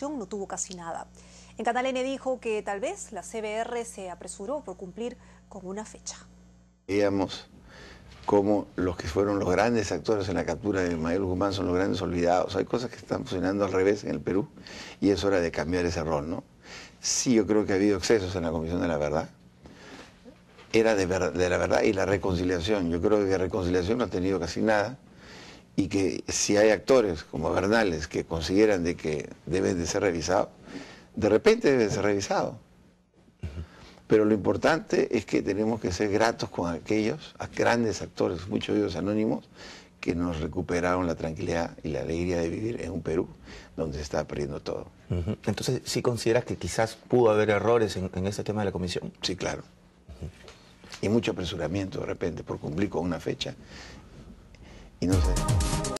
no tuvo casi nada. En Canal dijo que tal vez la CBR se apresuró por cumplir con una fecha. Veíamos cómo los que fueron los grandes actores en la captura de Manuel Guzmán son los grandes olvidados. Hay cosas que están funcionando al revés en el Perú y es hora de cambiar ese rol, ¿no? Sí, yo creo que ha habido excesos en la Comisión de la Verdad. Era de, de la verdad y la reconciliación. Yo creo que de reconciliación no ha tenido casi nada y que si hay actores como Bernales que consideran de que deben de ser revisados, de repente deben ser revisados. Pero lo importante es que tenemos que ser gratos con aquellos grandes actores, muchos de ellos anónimos, que nos recuperaron la tranquilidad y la alegría de vivir en un Perú donde se está perdiendo todo. Entonces, ¿sí consideras que quizás pudo haber errores en, en este tema de la comisión? Sí, claro. Y mucho apresuramiento de repente por cumplir con una fecha y no sé.